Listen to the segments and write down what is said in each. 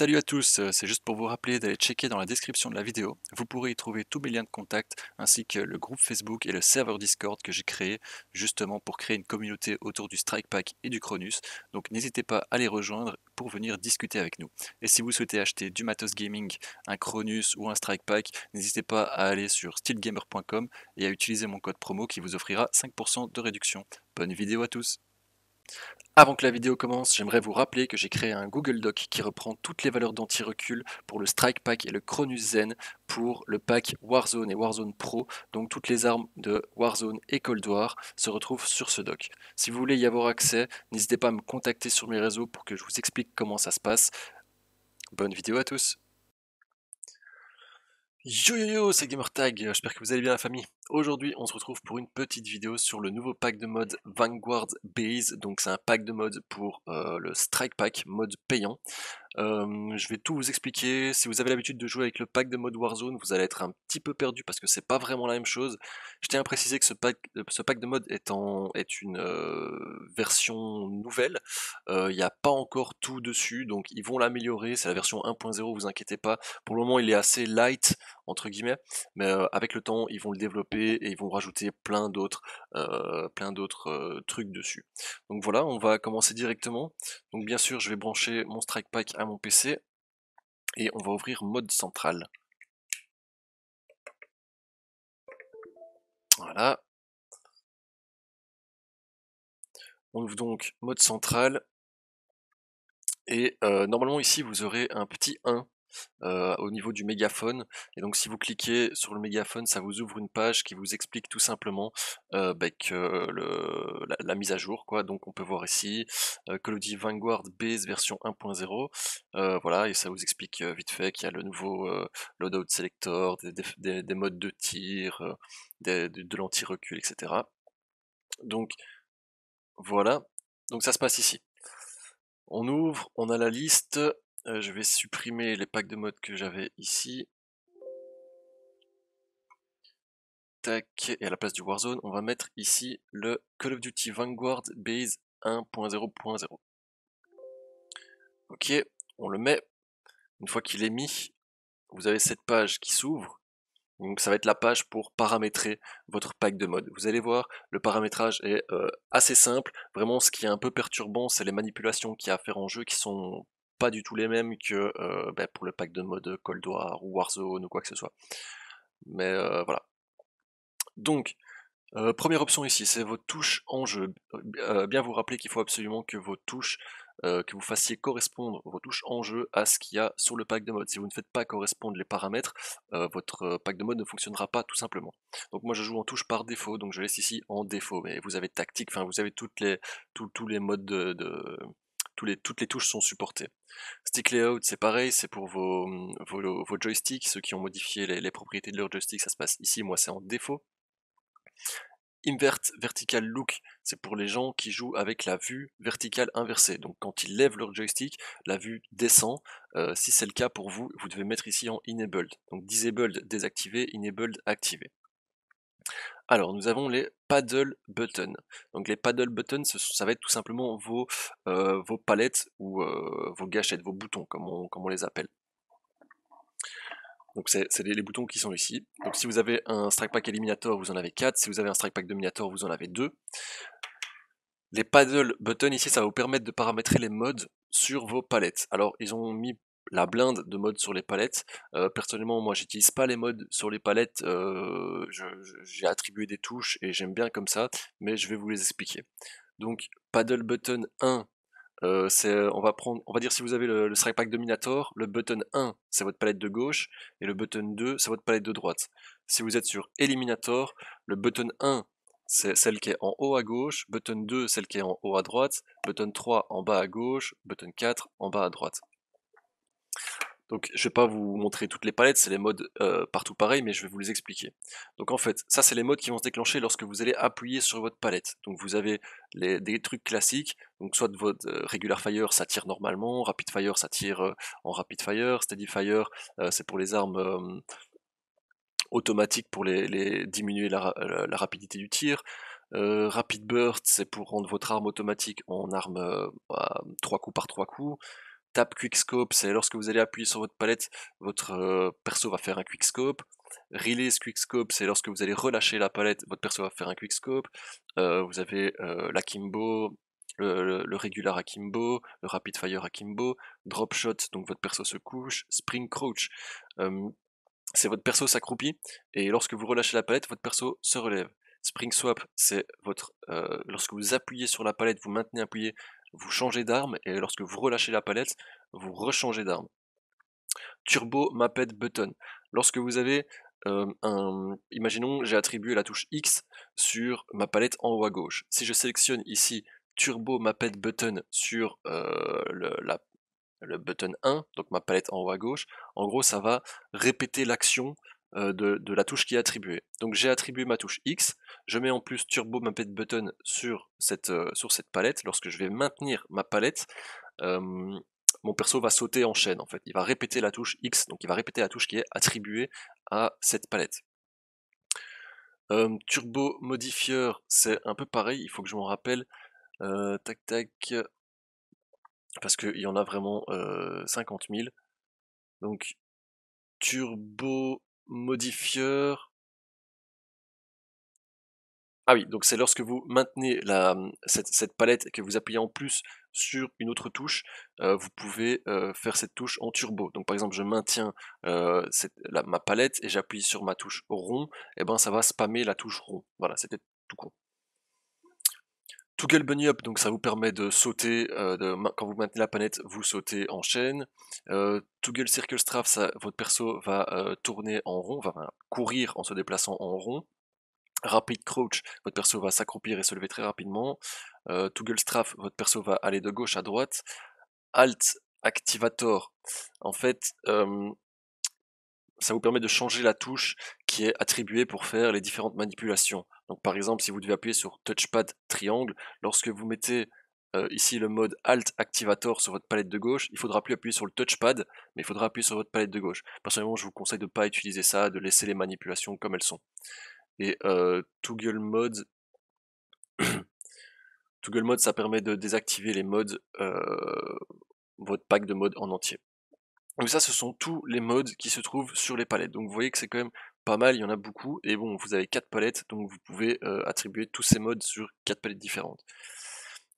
Salut à tous, euh, c'est juste pour vous rappeler d'aller checker dans la description de la vidéo. Vous pourrez y trouver tous mes liens de contact ainsi que le groupe Facebook et le serveur Discord que j'ai créé justement pour créer une communauté autour du Strike Pack et du Cronus. Donc n'hésitez pas à les rejoindre pour venir discuter avec nous. Et si vous souhaitez acheter du matos gaming, un Cronus ou un Strike Pack, n'hésitez pas à aller sur steelgamer.com et à utiliser mon code promo qui vous offrira 5% de réduction. Bonne vidéo à tous avant que la vidéo commence, j'aimerais vous rappeler que j'ai créé un Google Doc qui reprend toutes les valeurs d'anti-recul pour le Strike Pack et le Cronus Zen pour le pack Warzone et Warzone Pro. Donc toutes les armes de Warzone et Cold War se retrouvent sur ce doc. Si vous voulez y avoir accès, n'hésitez pas à me contacter sur mes réseaux pour que je vous explique comment ça se passe. Bonne vidéo à tous Yo yo yo, c'est GamerTag, j'espère que vous allez bien la famille. Aujourd'hui, on se retrouve pour une petite vidéo sur le nouveau pack de mode Vanguard Base. Donc c'est un pack de mode pour euh, le Strike Pack, mode payant. Euh, je vais tout vous expliquer. Si vous avez l'habitude de jouer avec le pack de mode Warzone, vous allez être un petit peu perdu parce que c'est pas vraiment la même chose. Je tiens à préciser que ce pack, ce pack de mode est, en, est une euh, version nouvelle. Il n'y a pas encore tout dessus, donc ils vont l'améliorer. C'est la version 1.0, vous inquiétez pas. Pour le moment, il est assez light entre guillemets, mais avec le temps, ils vont le développer et ils vont rajouter plein d'autres euh, plein d'autres euh, trucs dessus. Donc voilà, on va commencer directement. Donc bien sûr, je vais brancher mon Strike Pack à mon PC et on va ouvrir mode central. Voilà. On ouvre donc mode central. Et euh, normalement ici vous aurez un petit 1 euh, au niveau du mégaphone. Et donc si vous cliquez sur le mégaphone, ça vous ouvre une page qui vous explique tout simplement euh, que le, la, mise à jour. Quoi. Donc on peut voir ici euh, Call of Duty Vanguard Base version 1.0. Euh, voilà, et ça vous explique vite fait qu'il y a le nouveau loadout selector, des, des, modes de tir, de, de l'anti-recul, etc. Donc voilà, donc ça se passe ici. On ouvre, on a la liste, euh, je vais supprimer les packs de mode que j'avais ici. Tac, et à la place du Warzone, on va mettre ici le Call of Duty Vanguard Base 1.0.0. Ok, on le met. Une fois qu'il est mis, vous avez cette page qui s'ouvre. Donc ça va être la page pour paramétrer votre pack de mode. Vous allez voir, le paramétrage est euh, assez simple. Vraiment, ce qui est un peu perturbant, c'est les manipulations qu'il y a à faire en jeu qui sont pas du tout les mêmes que euh, ben, pour le pack de mode Cold War ou Warzone ou quoi que ce soit. Mais euh, voilà. Donc, euh, première option ici, c'est vos touches en jeu. bien vous rappeler qu'il faut absolument que vos touches, que vous fassiez correspondre vos touches en jeu à ce qu'il y a sur le pack de mode. Si vous ne faites pas correspondre les paramètres, votre pack de mode ne fonctionnera pas tout simplement. Donc moi je joue en touche par défaut, donc je laisse ici en défaut. Mais vous avez tactique, enfin vous avez toutes les, tous les modes de les, toutes les touches sont supportées. Stick Layout, c'est pareil, c'est pour vos, joysticks, ceux qui ont modifié les, propriétés de leur joystick, ça se passe ici, moi c'est en défaut. Invert Vertical Look, c'est pour les gens qui jouent avec la vue verticale inversée. Donc quand ils lèvent leur joystick, la vue descend. Euh, si c'est le cas pour vous, vous devez mettre ici en Enabled. Donc Disabled désactivé, Enabled activé. Alors, nous avons les paddle buttons. Donc les paddle buttons, ça va être tout simplement vos, euh, palettes ou euh, vos gâchettes, vos boutons, comme on, les appelle. Donc c'est les, boutons qui sont ici. Donc si vous avez un strike pack Eliminator, vous en avez 4. Si vous avez un strike pack Dominator, vous en avez 2. Les paddle buttons ici, ça va vous permettre de paramétrer les modes sur vos palettes. Alors ils ont mis la blinde de mode sur les palettes. Euh, personnellement, moi, j'utilise pas les modes sur les palettes. Euh, j'ai attribué des touches et j'aime bien comme ça, mais je vais vous les expliquer. Donc, paddle button 1, euh, on va prendre, on va dire si vous avez le, strike pack dominator, le button 1 c'est votre palette de gauche et le button 2 c'est votre palette de droite. Si vous êtes sur eliminator, le button 1 c'est celle qui est en haut à gauche, button 2 celle qui est en haut à droite, button 3 en bas à gauche, button 4 en bas à droite. Donc je vais pas vous montrer toutes les palettes, c'est les modes euh, partout pareil, mais je vais vous les expliquer. Donc en fait, ça c'est les modes qui vont se déclencher lorsque vous allez appuyer sur votre palette. Donc vous avez des trucs classiques, donc soit votre euh, regular fire ça tire normalement, rapid fire ça tire euh, en rapid fire, steady fire c'est pour les armes automatiques pour les, diminuer la, rapidité du tir. rapid burst c'est pour rendre votre arme automatique en arme à 3 coups par 3 coups. Tap Quickscope, c'est lorsque vous allez appuyer sur votre palette, votre perso va faire un Quickscope. Release Quickscope, c'est lorsque vous allez relâcher la palette, votre perso va faire un Quickscope. vous avez l'Akimbo, le, le, Regular Akimbo, le Rapid Fire Akimbo, Drop Shot, donc votre perso se couche, Spring Crouch, c'est votre perso s'accroupit, et lorsque vous relâchez la palette, votre perso se relève. Spring Swap, c'est votre... lorsque vous appuyez sur la palette, vous maintenez appuyé, vous changez d'arme, et lorsque vous relâchez la palette, vous rechangez d'arme. Turbo Mapped Button. Lorsque vous avez un... Imaginons, j'ai attribué la touche X sur ma palette en haut à gauche. Si je sélectionne ici Turbo Mapped Button sur le, la, le button 1, donc ma palette en haut à gauche, en gros ça va répéter l'action de, la touche qui est attribuée. Donc j'ai attribué ma touche X, je mets en plus Turbo Mapped Button sur cette, cette palette, lorsque je vais maintenir ma palette, mon perso va sauter en chaîne en fait, il va répéter la touche X, donc il va répéter la touche qui est attribuée à cette palette. turbo modifieur, c'est un peu pareil, il faut que je m'en rappelle. tac tac, parce qu'il y en a vraiment 50 000. Donc, turbo modifieur. Ah oui, donc c'est lorsque vous maintenez la, cette, palette et que vous appuyez en plus sur une autre touche, vous pouvez faire cette touche en turbo. Donc par exemple, je maintiens ma palette et j'appuie sur ma touche rond, et ben ça va spammer la touche rond. Voilà, c'était tout con. Toggle Bunny Up, donc ça vous permet de sauter, euh, quand vous maintenez la planète, vous sautez en chaîne. Euh, Toggle Circle Strafe, votre perso va euh, tourner en rond, va, courir en se déplaçant en rond. Rapid Crouch, votre perso va s'accroupir et se lever très rapidement. Euh, Toggle Strafe, votre perso va aller de gauche à droite. Alt Activator, en fait, ça vous permet de changer la touche qui est attribuée pour faire les différentes manipulations. Donc par exemple, si vous devez appuyer sur touchpad triangle, lorsque vous mettez euh, ici le mode Alt Activator sur votre palette de gauche, il faudra plus appuyer sur le touchpad, mais il faudra appuyer sur votre palette de gauche. Personnellement, je vous conseille de ne pas utiliser ça, de laisser les manipulations comme elles sont. Et euh, Toggle Mode, Toggle Mode, ça permet de désactiver les modes, euh, votre pack de mode en entier. Donc ça, ce sont tous les modes qui se trouvent sur les palettes. Donc vous voyez que c'est quand même pas mal, il y en a beaucoup. Et bon, vous avez quatre palettes, donc vous pouvez euh, attribuer tous ces modes sur quatre palettes différentes.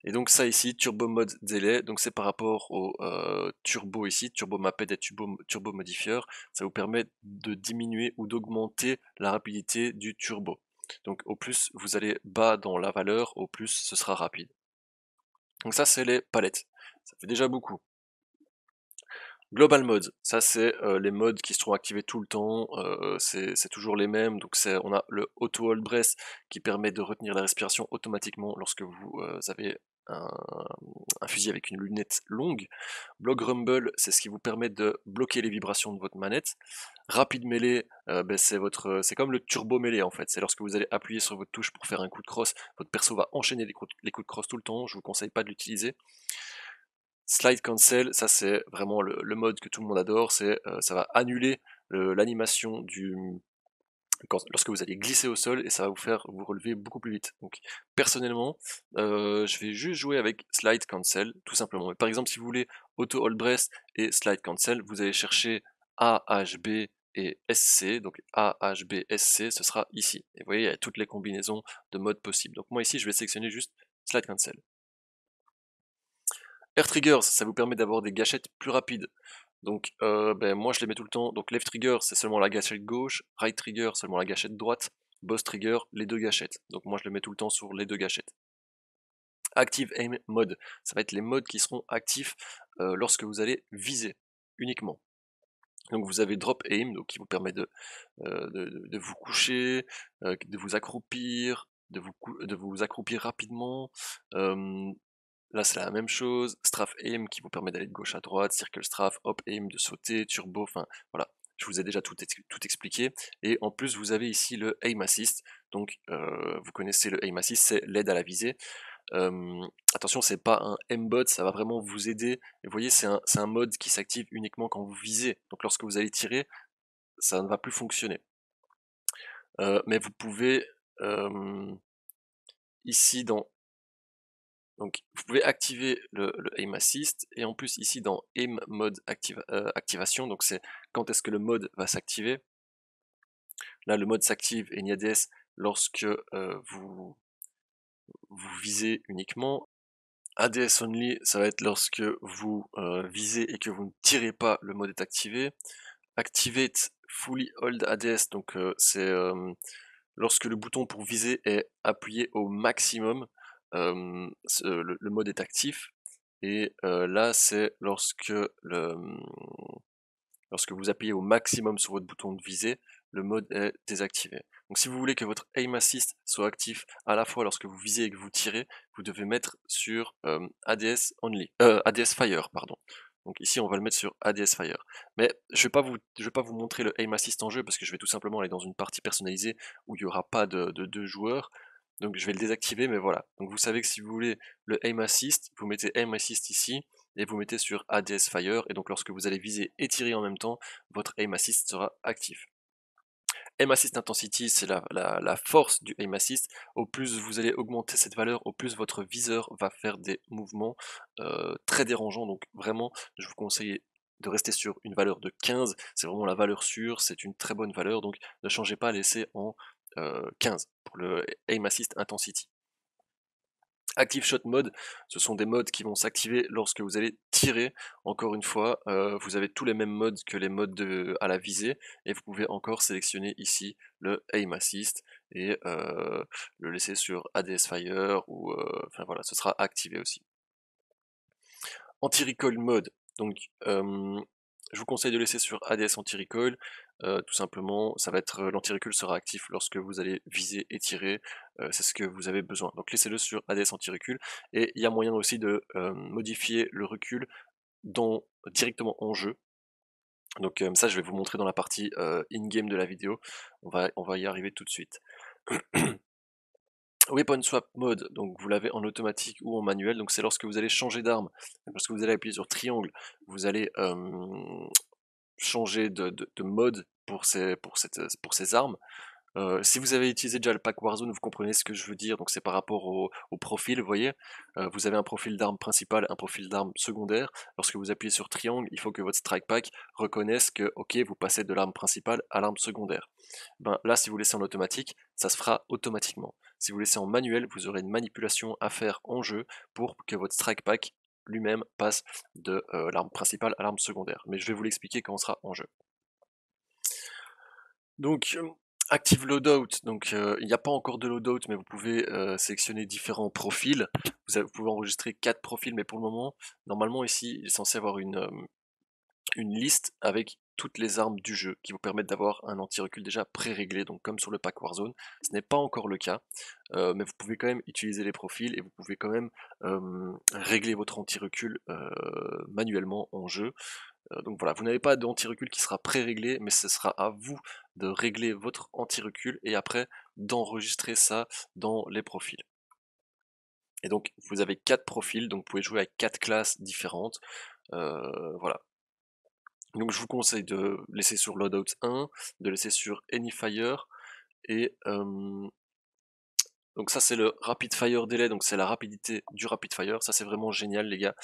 Et donc ça ici, Turbo Mode Délai, donc c'est par rapport au euh, Turbo ici, Turbo Mapped et Turbo, turbo Modifier, ça vous permet de diminuer ou d'augmenter la rapidité du turbo. Donc au plus vous allez bas dans la valeur, au plus ce sera rapide. Donc ça c'est les palettes, ça fait déjà beaucoup. Global Mode, ça c'est euh, les modes qui seront activés tout le temps, euh, c'est toujours les mêmes, donc on a le Auto Hold Breath qui permet de retenir la respiration automatiquement lorsque vous euh, avez un, fusil avec une lunette longue. Block Rumble, c'est ce qui vous permet de bloquer les vibrations de votre manette. Rapid Melee, ben, c'est votre, comme le Turbo Melee en fait, c'est lorsque vous allez appuyer sur votre touche pour faire un coup de cross, votre perso va enchaîner les coups, de cross tout le temps, je vous conseille pas de l'utiliser. Slide Cancel, ça c'est vraiment le, mode que tout le monde adore, euh, ça va annuler l'animation du lorsque vous allez glisser au sol et ça va vous faire vous relever beaucoup plus vite. Donc personnellement, euh, je vais juste jouer avec Slide Cancel tout simplement. par exemple, si vous voulez Auto Hold Breath et Slide Cancel, vous allez chercher A, H, B et SC, donc A, H, B, SC, ce sera ici. Et vous voyez, il y a toutes les combinaisons de modes possibles. Donc moi ici, je vais sélectionner juste Slide Cancel. Air Triggers, ça vous permet d'avoir des gâchettes plus rapides. Donc euh, ben, moi je les mets tout le temps. Donc Left Trigger c'est seulement la gâchette gauche, Right Trigger seulement la gâchette droite, Boss Trigger les deux gâchettes. Donc moi je les mets tout le temps sur les deux gâchettes. Active Aim Mode, ça va être les modes qui seront actifs euh, lorsque vous allez viser uniquement. Donc vous avez Drop Aim, qui vous permet de, euh, vous coucher, de vous accroupir, de vous accroupir rapidement, Là, c'est la même chose. Strafe aim qui vous permet d'aller de gauche à droite, circle strafe, hop aim de sauter, turbo, enfin voilà. Je vous ai déjà tout, tout, expliqué. Et en plus, vous avez ici le aim assist. Donc, euh, vous connaissez le aim assist, c'est l'aide à la visée. Euh, attention, c'est pas un aimbot, ça va vraiment vous aider. Et vous voyez, c'est un, un, mode qui s'active uniquement quand vous visez. Donc, lorsque vous allez tirer, ça ne va plus fonctionner. Euh, mais vous pouvez ici dans Donc vous pouvez activer le, aim assist et en plus ici dans aim mode euh, activation, donc c'est quand est-ce que le mode va s'activer. Là le mode s'active et NIADS lorsque euh, vous, vous visez uniquement. ADS only, ça va être lorsque vous euh, visez et que vous ne tirez pas, le mode est activé. Activate fully hold ADS, donc c'est lorsque le bouton pour viser est appuyé au maximum le, mode est actif. Et là, c'est lorsque, lorsque vous appuyez au maximum sur votre bouton de visée, le mode est désactivé. Donc si vous voulez que votre aim assist soit actif à la fois lorsque vous visez et que vous tirez, vous devez mettre sur ADS only, ADS fire, pardon. Donc ici on va le mettre sur ADS Fire. Mais je ne vais, vais, pas vous montrer le aim assist en jeu parce que je vais tout simplement aller dans une partie personnalisée où il n'y aura pas de, de joueurs. Donc je vais le désactiver, mais voilà. Donc vous savez que si vous voulez le aim assist, vous mettez aim assist ici, et vous mettez sur ADS Fire, et donc lorsque vous allez viser et tirer en même temps, votre aim assist sera actif. Aim Assist Intensity, c'est la, force du Aim Assist. Au plus vous allez augmenter cette valeur, au plus votre viseur va faire des mouvements euh, très dérangeants. Donc vraiment, je vous conseille de rester sur une valeur de 15. C'est vraiment la valeur sûre, c'est une très bonne valeur. Donc ne changez pas, laissez en 15 pour le Aim Assist Intensity. Active Shot Mode, ce sont des modes qui vont s'activer lorsque vous allez tirer. Encore une fois, vous avez tous les mêmes modes que les modes de, à la visée, et vous pouvez encore sélectionner ici le Aim Assist et le laisser sur ADS Fire, ou enfin voilà, ce sera activé aussi. Anti-Recoil Mode, donc je vous conseille de laisser sur ADS Anti-Recoil, euh, tout simplement, ça va être euh, l'anti-recul sera actif lorsque vous allez viser et tirer, euh, c'est ce que vous avez besoin. Donc laissez-le sur ADS anti-recul, et il y a moyen aussi de modifier le recul dans, directement en jeu. Donc ça, je vais vous montrer dans la partie in-game de la vidéo. On va, on va y arriver tout de suite. Weapon Swap Mode, donc vous l'avez en automatique ou en manuel, donc c'est lorsque vous allez changer d'arme, parce que vous allez appuyer sur triangle, vous allez changer de, mode pour ces armes. Euh, si vous avez utilisé déjà le pack Warzone, vous comprenez ce que je veux dire. Donc c'est par rapport au, profil, vous voyez. Euh, vous avez un profil d'arme principale, un profil d'arme secondaire. Lorsque vous appuyez sur triangle, il faut que votre strike pack reconnaisse que, ok, vous passez de l'arme principale à l'arme secondaire. Ben, là, si vous laissez en automatique, ça se fera automatiquement. Si vous laissez en manuel, vous aurez une manipulation à faire en jeu pour que votre strike pack lui-même passe de euh, l'arme principale à l'arme secondaire. Mais je vais vous l'expliquer quand on sera en jeu. Donc, Active Loadout, donc euh, il n'y a pas encore de loadout, mais vous pouvez sélectionner différents profils. Vous, pouvez enregistrer 4 profils, mais pour le moment, normalement ici, il est censé avoir une, une liste avec toutes les armes du jeu qui vous permettent d'avoir un anti-recul déjà pré-réglé, donc comme sur le pack Warzone. Ce n'est pas encore le cas, euh, mais vous pouvez quand même utiliser les profils et vous pouvez quand même régler votre anti-recul euh, manuellement en jeu. Euh, donc voilà, vous n'avez pas d'anti-recul qui sera pré-réglé, mais ce sera à vous de régler votre anti-recul et après d'enregistrer ça dans les profils. Et donc vous avez quatre profils, donc vous pouvez jouer avec quatre classes différentes. voilà, donc je vous conseille de laisser sur loadout 1, de laisser sur anyfire et donc ça c'est le rapid fire délai, donc c'est la rapidité du rapid fire, ça c'est vraiment génial les gars.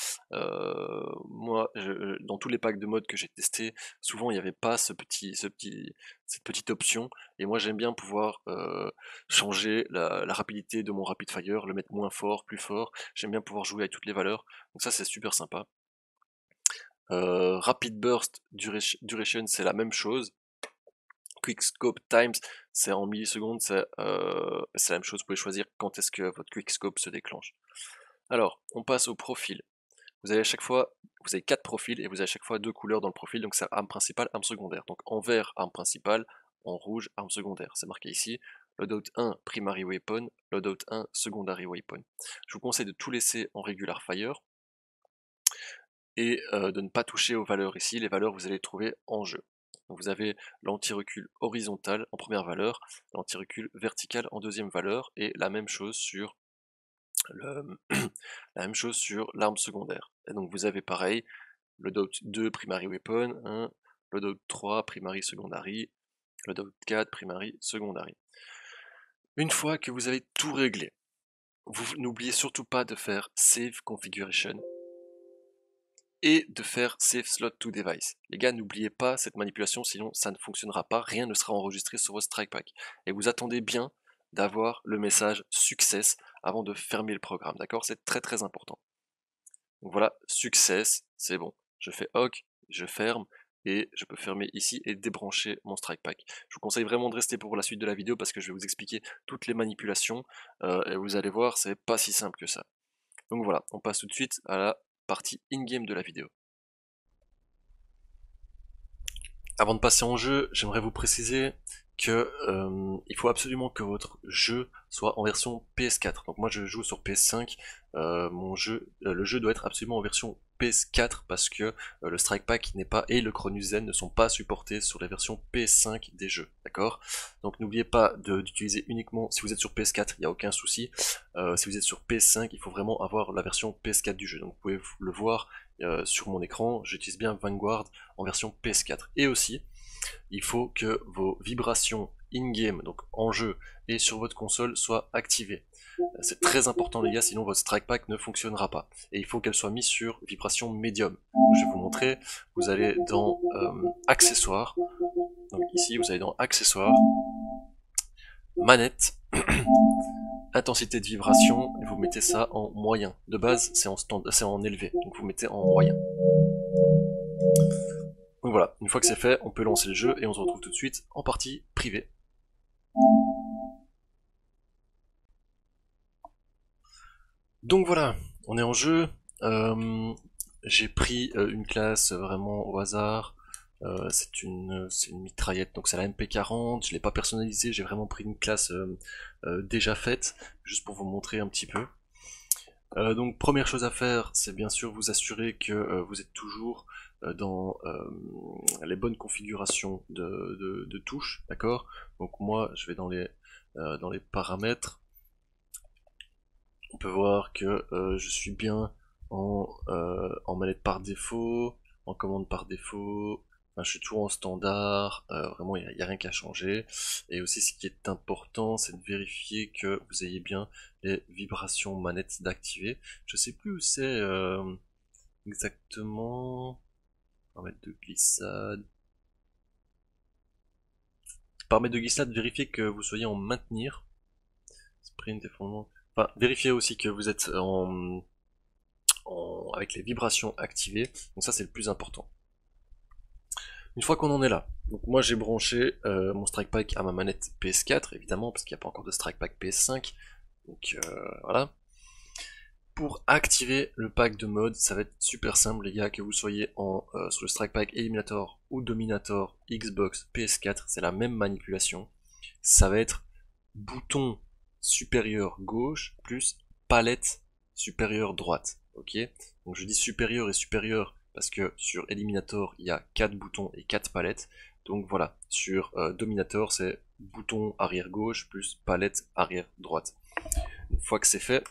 moi, dans tous les packs de mode que j'ai testé, souvent il n'y avait pas ce petit, ce petit, cette petite option, et moi j'aime bien pouvoir changer la, la, rapidité de mon rapid fire, le mettre moins fort, plus fort, j'aime bien pouvoir jouer avec toutes les valeurs, donc ça c'est super sympa. Euh, rapid Burst Duration, c'est la même chose. Quick Scope Times, c'est en millisecondes, euh, c'est la même chose. Vous pouvez choisir quand est-ce que votre Quick Scope se déclenche. Alors, on passe au profil. Vous avez à chaque fois, vous avez quatre profils et vous avez à chaque fois deux couleurs dans le profil. Donc c'est arme principale, arme secondaire. Donc en vert, arme principale, en rouge, arme secondaire. C'est marqué ici. Loadout 1, primary weapon. Loadout 1, secondary weapon. Je vous conseille de tout laisser en regular fire et de ne pas toucher aux valeurs ici. Les valeurs, vous allez les trouver en jeu. Vous avez l'anti-recul horizontal en première valeur, l'anti-recul vertical en deuxième valeur, et la même chose sur la même chose sur l'arme secondaire. Et donc vous avez pareil, le dot 2 primary weapon, le dot 3 primary secondary, le dot 4 primary secondary. Une fois que vous avez tout réglé, vous n'oubliez surtout pas de faire Save Configuration et de faire Save Slot to Device. Les gars, n'oubliez pas cette manipulation, sinon ça ne fonctionnera pas, rien ne sera enregistré sur votre Strike Pack. Et vous attendez bien d'avoir le message Success avant de fermer le programme, d'accord? C'est très très important. Donc voilà, Success, c'est bon. Je fais OK, je ferme, et je peux fermer ici et débrancher mon strike pack. Je vous conseille vraiment de rester pour la suite de la vidéo parce que je vais vous expliquer toutes les manipulations euh, et vous allez voir c'est pas si simple que ça. Donc voilà, on passe tout de suite à la partie in-game de la vidéo. Avant de passer en jeu, j'aimerais vous préciser que euh, il faut absolument que votre jeu soit en version PS4. Donc moi je joue sur PS5, euh, mon jeu, le jeu doit être absolument en version PS4 parce que euh, le Strike Pack n'est pas et le Chronusen ne sont pas supportés sur les versions PS5 des jeux, d'accord? Donc n'oubliez pas d'utiliser uniquement, si vous êtes sur PS4, il n'y a aucun souci, euh, si vous êtes sur PS5, il faut vraiment avoir la version PS4 du jeu, donc vous pouvez le voir euh, sur mon écran, j'utilise bien Vanguard en version PS4. Et aussi, il faut que vos vibrations in-game, donc en jeu et sur votre console, soient activées. C'est très important les gars, sinon votre strike pack ne fonctionnera pas. Et il faut qu'elle soit mise sur vibration médium. Je vais vous montrer, vous allez dans euh, accessoires, donc ici vous allez dans accessoires, manette, intensité de vibration, et vous mettez ça en moyen. De base c'est en, c'est en élevé, donc vous mettez en moyen. Donc voilà, une fois que c'est fait, on peut lancer le jeu et on se retrouve tout de suite en partie privée. Donc voilà, on est en jeu. Euh, j'ai pris euh, une classe vraiment au hasard. Euh, c'est une, mitraillette, donc c'est la MP40. Je l'ai pas personnalisée, j'ai vraiment pris une classe déjà faite, juste pour vous montrer un petit peu. donc première chose à faire, c'est bien sûr vous assurer que vous êtes toujours dans les bonnes configurations de, de touches, d'accord? Donc moi, je vais dans les, dans les paramètres on peut voir que euh, je suis bien en, euh, en manette par défaut, en commande par défaut, je suis toujours en standard, euh, vraiment il n'y a, rien qu'à changer. Et aussi ce qui est important, c'est de vérifier que vous ayez bien les vibrations manettes d'activer. Je sais plus où c'est exactement. Paramètre de glissade. Paramètre de glissade, vérifiez que vous soyez en maintenir. Sprint, effondrement vérifiez aussi que vous êtes en, avec les vibrations activées. Donc ça, c'est le plus important. Une fois qu'on en est là, moi j'ai branché euh, mon Strike Pack à ma manette PS4, évidemment, parce qu'il n'y a pas encore de Strike Pack PS5. Donc euh, voilà. Pour activer le pack de mode, ça va être super simple les gars, que vous soyez en, euh, sur le Strike Pack Eliminator ou Dominator, Xbox, PS4, c'est la même manipulation. Ça va être bouton supérieure gauche plus palette supérieure droite. Ok? Donc je dis supérieur et supérieur parce que sur Eliminator il y a 4 boutons et 4 palettes. Donc voilà, sur euh, Dominator c'est bouton arrière gauche plus palette arrière droite. Une fois que c'est fait,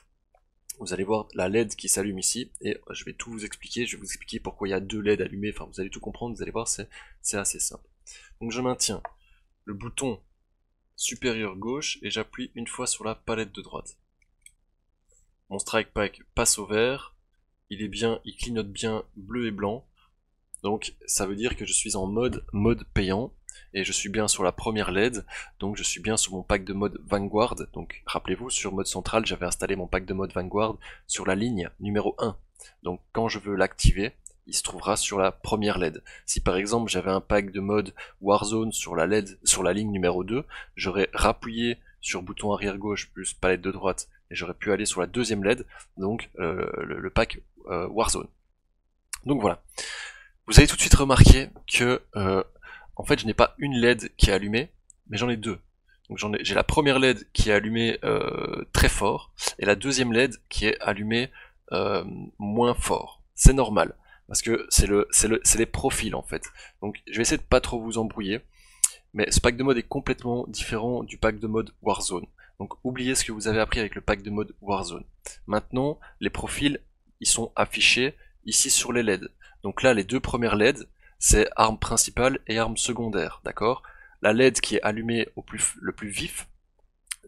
vous allez voir la LED qui s'allume ici et je vais tout vous expliquer, je vais vous expliquer pourquoi il y a deux LED allumées, enfin vous allez tout comprendre, vous allez voir c'est assez simple. Donc je maintiens le bouton supérieur gauche et j'appuie une fois sur la palette de droite. Mon strike pack passe au vert, il est bien, il clignote bien bleu et blanc, donc ça veut dire que je suis en mode mode payant et je suis bien sur la première LED, donc je suis bien sur mon pack de mode Vanguard, donc rappelez-vous sur mode central j'avais installé mon pack de mode Vanguard sur la ligne numéro 1, donc quand je veux l'activer, il se trouvera sur la première LED. Si par exemple j'avais un pack de mode Warzone sur la LED, sur la ligne numéro 2, j'aurais rappuyé sur bouton arrière gauche plus palette de droite et j'aurais pu aller sur la deuxième LED, donc euh, le, pack euh, Warzone. Donc voilà. Vous avez tout de suite remarqué que euh, en fait je n'ai pas une LED qui est allumée, mais j'en ai deux. Donc j'ai la première LED qui est allumée très fort et la deuxième LED qui est allumée moins fort. C'est normal parce que c'est c'est les profils en fait. Donc je vais essayer de pas trop vous embrouiller, mais ce pack de mode est complètement différent du pack de mode Warzone. Donc oubliez ce que vous avez appris avec le pack de mode Warzone. Maintenant, les profils, ils sont affichés ici sur les LED. Donc là, les deux premières LED, c'est arme principale et arme secondaire, d'accord? La LED qui est allumée au plus, le plus vif,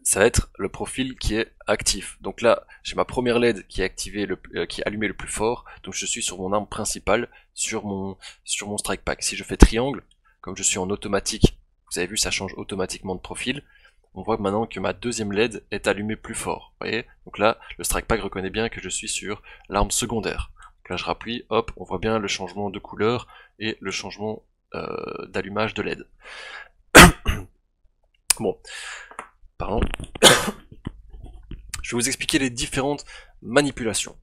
ça va être le profil qui est actif. Donc là, j'ai ma première LED qui est activée, euh, qui est allumée le plus fort. Donc je suis sur mon arme principale, sur mon, sur mon strike pack. Si je fais triangle, comme je suis en automatique, vous avez vu, ça change automatiquement de profil. On voit maintenant que ma deuxième LED est allumée plus fort. Vous voyez? Donc là, le strike pack reconnaît bien que je suis sur l'arme secondaire. Là, je rappuie, hop, on voit bien le changement de couleur et le changement euh, d'allumage de LED. bon, pardon. je vais vous expliquer les différentes manipulations.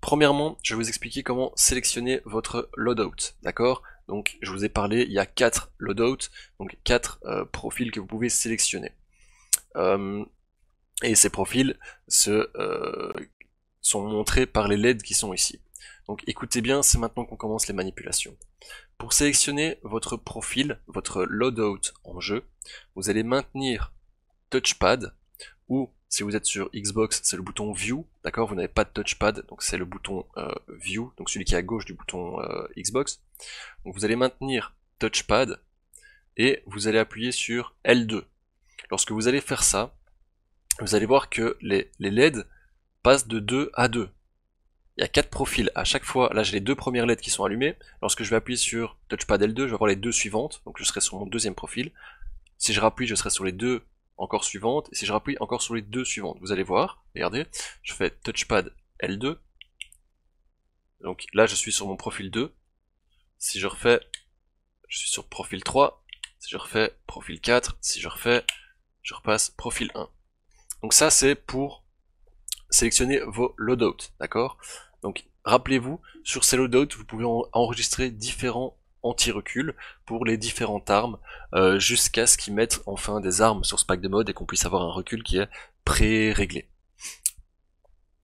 Premièrement, je vais vous expliquer comment sélectionner votre loadout, d'accord? Donc, je vous ai parlé, il y a quatre loadouts, donc quatre euh, profils que vous pouvez sélectionner. Euh, et ces profils sont montrés par les LED qui sont ici. Donc écoutez bien, c'est maintenant qu'on commence les manipulations. Pour sélectionner votre profil, votre loadout en jeu, vous allez maintenir touchpad ou si vous êtes sur Xbox, c'est le bouton View, d'accord Vous n'avez pas de touchpad, donc c'est le bouton euh, View, donc celui qui est à gauche du bouton euh, Xbox. Vous allez maintenir touchpad et vous allez appuyer sur L2. Lorsque vous allez faire ça, vous allez voir que les, les LED passent de 2 à 2 il y a quatre profils à chaque fois. Là, j'ai les deux premières lettres qui sont allumées. Lorsque je vais appuyer sur Touchpad L2, je vais avoir les deux suivantes. Donc, je serai sur mon deuxième profil. Si je rappuie, je serai sur les deux encore suivantes. Et si je rappuie, encore sur les deux suivantes. Vous allez voir. Regardez. Je fais Touchpad L2. Donc là, je suis sur mon profil 2. Si je refais, je suis sur profil 3. Si je refais profil 4. Si je refais, je repasse profil 1. Donc ça, c'est pour sélectionnez vos loadouts, d'accord? Donc rappelez-vous, sur ces loadouts, vous pouvez enregistrer différents anti-recul pour les différentes armes euh, jusqu'à ce qu'ils mettent enfin des armes sur ce pack de mode et qu'on puisse avoir un recul qui est pré-réglé.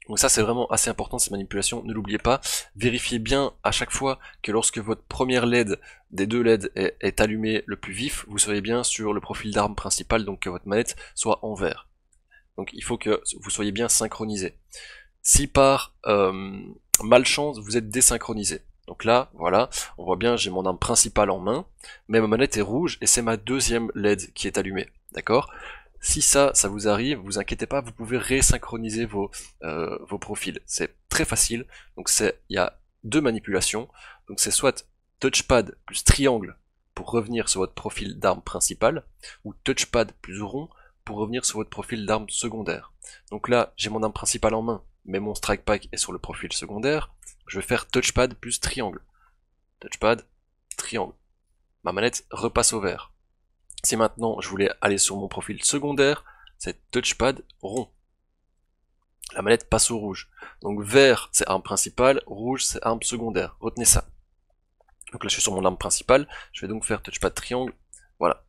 Donc ça c'est vraiment assez important ces manipulations, ne l'oubliez pas, vérifiez bien à chaque fois que lorsque votre première LED des deux LED est, est allumée le plus vif, vous soyez bien sur le profil d'arme principal, donc que votre manette soit en vert. Donc il faut que vous soyez bien synchronisé. Si par euh, malchance vous êtes désynchronisé, donc là, voilà, on voit bien, j'ai mon arme principale en main, mais ma manette est rouge et c'est ma deuxième LED qui est allumée, d'accord? Si ça, ça vous arrive, vous inquiétez pas, vous pouvez résynchroniser vos, euh, vos profils. C'est très facile, donc il y a deux manipulations, donc c'est soit touchpad plus triangle pour revenir sur votre profil d'arme principale, ou touchpad plus rond revenir sur votre profil d'arme secondaire. Donc là, j'ai mon arme principale en main, mais mon strike pack est sur le profil secondaire. Je vais faire touchpad plus triangle. Touchpad, triangle. Ma manette repasse au vert. Si maintenant je voulais aller sur mon profil secondaire, c'est touchpad rond. La manette passe au rouge. Donc vert c'est arme principale, rouge c'est arme secondaire. Retenez ça. Donc là je suis sur mon arme principale, je vais donc faire touchpad triangle. Voilà.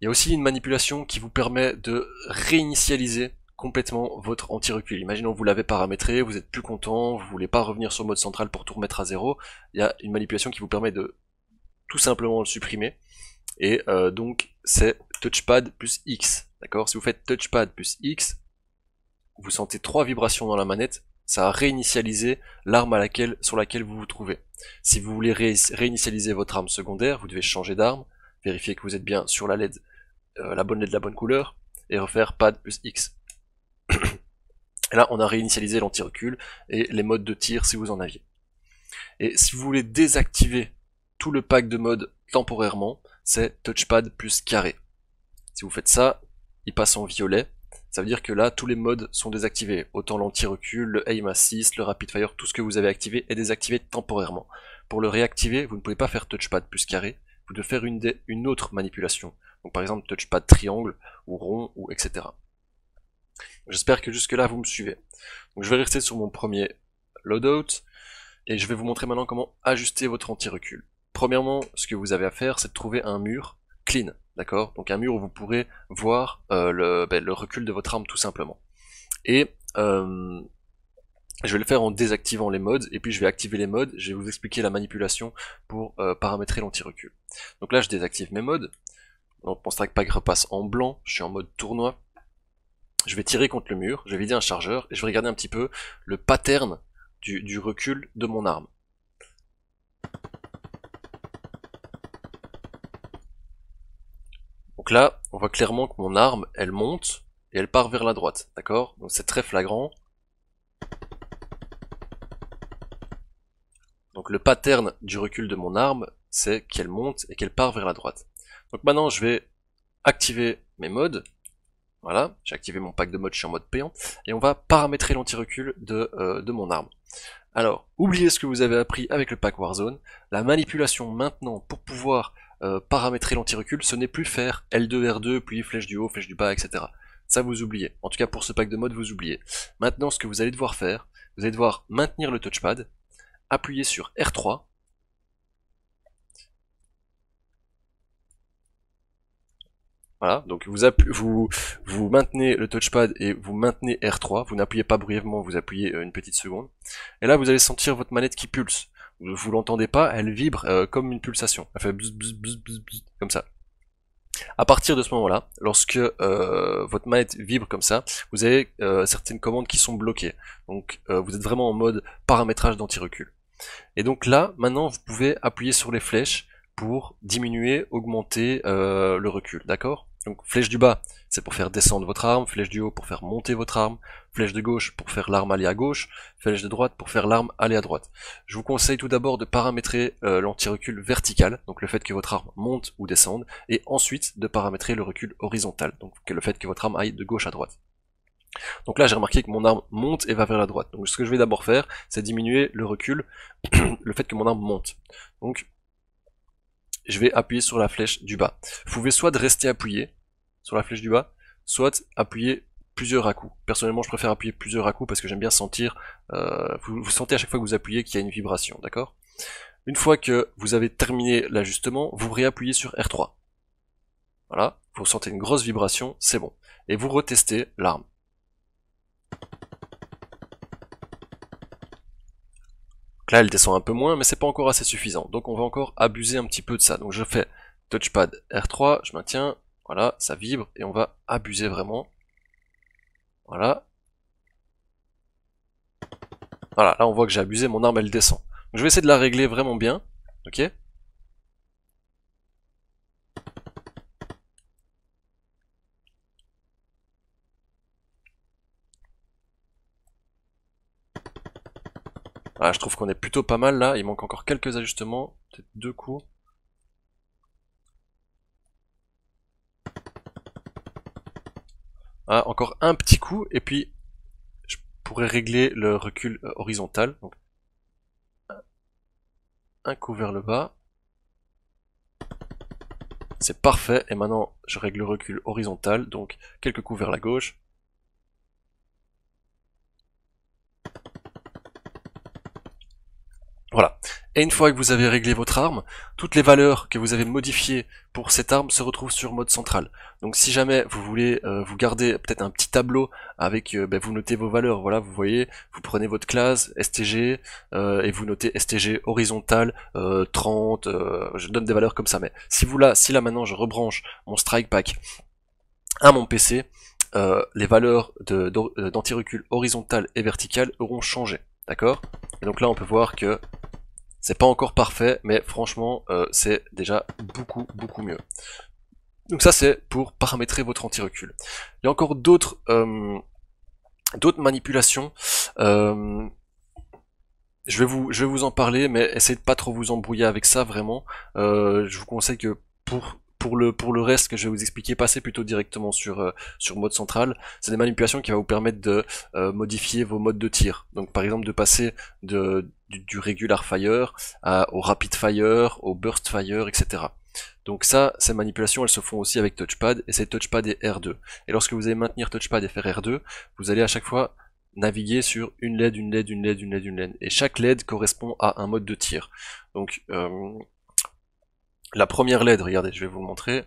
Il y a aussi une manipulation qui vous permet de réinitialiser complètement votre anti-recul. Imaginons vous l'avez paramétré, vous êtes plus content, vous voulez pas revenir sur le mode central pour tout remettre à zéro. Il y a une manipulation qui vous permet de tout simplement le supprimer. Et euh, donc c'est touchpad plus X. D'accord? Si vous faites touchpad plus X, vous sentez trois vibrations dans la manette, ça a réinitialisé l'arme laquelle, sur laquelle vous vous trouvez. Si vous voulez réinitialiser votre arme secondaire, vous devez changer d'arme, vérifier que vous êtes bien sur la LED euh, la bonne de la bonne couleur, et refaire pad plus X. là, on a réinitialisé l'anti-recul et les modes de tir si vous en aviez. Et si vous voulez désactiver tout le pack de modes temporairement, c'est touchpad plus carré. Si vous faites ça, il passe en violet. Ça veut dire que là, tous les modes sont désactivés. Autant l'anti-recul, le aim assist, le rapid fire, tout ce que vous avez activé est désactivé temporairement. Pour le réactiver, vous ne pouvez pas faire touchpad plus carré, vous devez faire une, une autre manipulation. Donc par exemple touchpad triangle ou rond ou etc. J'espère que jusque là vous me suivez. Donc je vais rester sur mon premier loadout et je vais vous montrer maintenant comment ajuster votre anti-recul. Premièrement, ce que vous avez à faire, c'est de trouver un mur clean, d'accord? Donc un mur où vous pourrez voir euh, ben, le, recul de votre arme tout simplement. Et euh, je vais le faire en désactivant les modes, et puis je vais activer les modes, je vais vous expliquer la manipulation pour euh, paramétrer l'anti-recul. Donc là je désactive mes modes, donc mon strike pack repasse en blanc, je suis en mode tournoi. Je vais tirer contre le mur, je vais vider un chargeur, et je vais regarder un petit peu le pattern du, recul de mon arme. Donc là, on voit clairement que mon arme, elle monte et elle part vers la droite, d'accord? Donc c'est très flagrant. Donc le pattern du recul de mon arme, c'est qu'elle monte et qu'elle part vers la droite. Donc maintenant, je vais activer mes modes. Voilà, j'ai activé mon pack de mode, je suis en mode payant. Et on va paramétrer l'anti-recul de, euh, de mon arme. Alors, oubliez ce que vous avez appris avec le pack Warzone. La manipulation maintenant, pour pouvoir euh, paramétrer l'anti-recul, ce n'est plus faire L2, R2, puis flèche du haut, flèche du bas, etc. Ça, vous oubliez. En tout cas, pour ce pack de mode, vous oubliez. Maintenant, ce que vous allez devoir faire, vous allez devoir maintenir le touchpad, appuyer sur R3, Voilà, donc vous, vous, vous maintenez le touchpad et vous maintenez R3, vous n'appuyez pas brièvement, vous appuyez euh, une petite seconde. Et là, vous allez sentir votre manette qui pulse. Vous l'entendez pas, elle vibre euh, comme une pulsation. Elle fait bzz, bzz, bzz, comme ça. À partir de ce moment-là, lorsque euh, votre manette vibre comme ça, vous avez certaines commandes qui sont bloquées. Donc vous êtes vraiment en mode paramétrage d'anti-recul. Et donc là, maintenant, vous pouvez appuyer sur les flèches pour diminuer, augmenter le recul, d'accord? Donc flèche du bas, c'est pour faire descendre votre arme, flèche du haut pour faire monter votre arme, flèche de gauche pour faire l'arme aller à gauche, flèche de droite pour faire l'arme aller à droite. Je vous conseille tout d'abord de paramétrer euh, l'anti-recul vertical, donc le fait que votre arme monte ou descende, et ensuite de paramétrer le recul horizontal, donc le fait que votre arme aille de gauche à droite. Donc là j'ai remarqué que mon arme monte et va vers la droite. Donc ce que je vais d'abord faire, c'est diminuer le recul, le fait que mon arme monte. Donc je vais appuyer sur la flèche du bas. Vous pouvez soit rester appuyé sur la flèche du bas, soit appuyer plusieurs à coups. Personnellement, je préfère appuyer plusieurs à coups parce que j'aime bien sentir, euh, vous, vous, sentez à chaque fois que vous appuyez qu'il y a une vibration, d'accord? Une fois que vous avez terminé l'ajustement, vous réappuyez sur R3. Voilà, vous sentez une grosse vibration, c'est bon. Et vous retestez l'arme. Là, elle descend un peu moins, mais c'est pas encore assez suffisant. Donc on va encore abuser un petit peu de ça. Donc je fais touchpad R3, je maintiens, voilà, ça vibre, et on va abuser vraiment. Voilà. Voilà, là on voit que j'ai abusé, mon arme elle descend. Donc, je vais essayer de la régler vraiment bien, ok Je trouve qu'on est plutôt pas mal là, il manque encore quelques ajustements, peut-être deux coups. Ah, encore un petit coup, et puis je pourrais régler le recul euh, horizontal. Un coup vers le bas. C'est parfait, et maintenant je règle le recul horizontal, donc quelques coups vers la gauche. Voilà. Et une fois que vous avez réglé votre arme, toutes les valeurs que vous avez modifiées pour cette arme se retrouvent sur mode central. Donc si jamais vous voulez euh, vous garder peut-être un petit tableau avec, euh, ben, vous notez vos valeurs, voilà, vous voyez, vous prenez votre classe STG euh, et vous notez STG horizontal 30, je donne des valeurs comme ça. Mais si vous là, si là maintenant je rebranche mon strike pack à mon PC, les valeurs d'anti-recul horizontal et vertical auront changé. D'accord? Et donc là on peut voir que c'est pas encore parfait, mais franchement, euh, c'est déjà beaucoup, beaucoup mieux. Donc ça, c'est pour paramétrer votre anti-recul. Il y a encore d'autres euh, manipulations. Euh, je vais vous je vais vous en parler, mais essayez de pas trop vous embrouiller avec ça vraiment. je vous conseille que pour pour le, pour le reste que je vais vous expliquer, passez plutôt directement sur, euh, sur mode central. C'est des manipulations qui vont vous permettre de euh, modifier vos modes de tir. Donc par exemple de passer de, du, regular fire au rapid fire, au burst fire, etc. Donc ça, ces manipulations, elles se font aussi avec touchpad, et c'est touchpad et R2. Et lorsque vous allez maintenir touchpad et faire R2, vous allez à chaque fois naviguer sur une LED, une LED, une LED, une LED, une LED. Et chaque LED correspond à un mode de tir. Donc euh, la première LED, regardez, je vais vous montrer.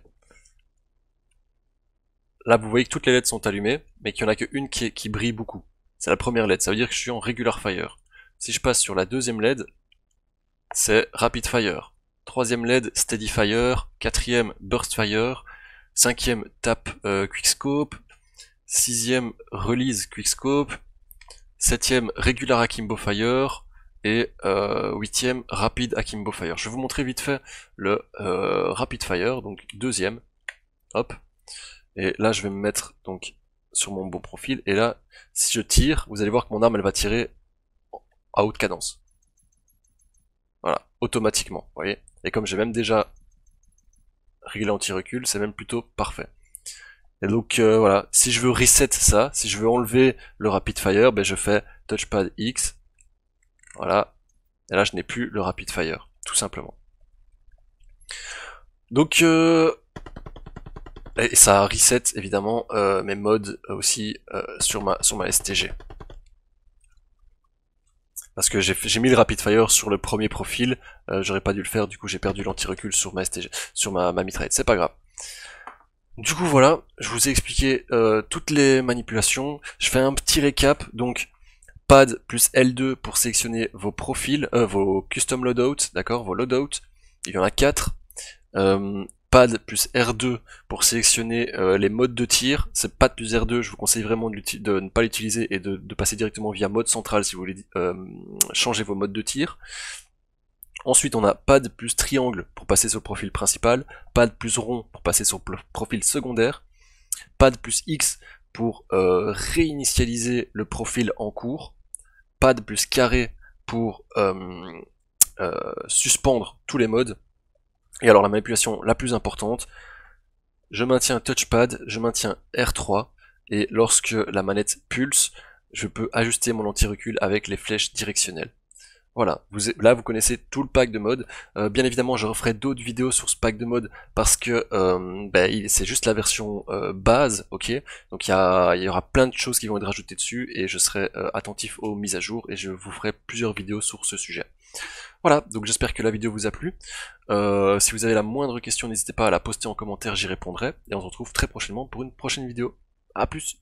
Là, vous voyez que toutes les LED sont allumées, mais qu'il n'y en a qu'une qui, brille beaucoup. C'est la première LED, ça veut dire que je suis en regular fire. Si je passe sur la deuxième LED, c'est rapid fire. Troisième LED, steady fire. Quatrième, burst fire. Cinquième, tap euh, quickscope. Sixième, release quickscope. Septième, regular akimbo fire et euh, huitième rapid akimbo fire. Je vais vous montrer vite fait le euh, rapid fire, donc deuxième, hop, Et là, je vais me mettre donc sur mon bon profil. Et là, si je tire, vous allez voir que mon arme, elle va tirer à haute cadence. Voilà, automatiquement, vous voyez. Et comme j'ai même déjà réglé anti-recul, c'est même plutôt parfait. Et donc euh, voilà, si je veux reset ça, si je veux enlever le rapid fire, ben je fais touchpad X. Voilà. Et là je n'ai plus le rapid fire, tout simplement. Donc euh, et ça reset évidemment euh, mes modes aussi sur ma sur ma STG parce que j'ai mis le rapid fire sur le premier profil, euh, j'aurais pas dû le faire, du coup j'ai perdu l'anti-recul sur ma STG, sur ma, ma mitraille, c'est pas grave. Du coup voilà, je vous ai expliqué euh, toutes les manipulations, je fais un petit récap, donc pad plus L2 pour sélectionner vos profils, euh, vos custom loadouts, d'accord, vos loadouts, il y en a 4, pad plus R2 pour sélectionner euh, les modes de tir. C'est pad plus R2, je vous conseille vraiment de, ne pas l'utiliser et de, passer directement via mode central si vous voulez euh, changer vos modes de tir. Ensuite, on a pad plus triangle pour passer sur le profil principal, pad plus rond pour passer sur le profil secondaire, pad plus X pour euh, réinitialiser le profil en cours, pad plus carré pour suspendre tous les modes, et alors la manipulation la plus importante, je maintiens touchpad, je maintiens R3, et lorsque la manette pulse, je peux ajuster mon anti-recul avec les flèches directionnelles. Voilà, vous, là vous connaissez tout le pack de mode. Euh, bien évidemment, je referai d'autres vidéos sur ce pack de mode parce que euh, ben, c'est juste la version euh, base, ok? Donc il y, y, aura plein de choses qui vont être rajoutées dessus et je serai attentif aux mises à jour et je vous ferai plusieurs vidéos sur ce sujet. Voilà, donc j'espère que la vidéo vous a plu. Si vous avez la moindre question, n'hésitez pas à la poster en commentaire, j'y répondrai. Et on se retrouve très prochainement pour une prochaine vidéo. A plus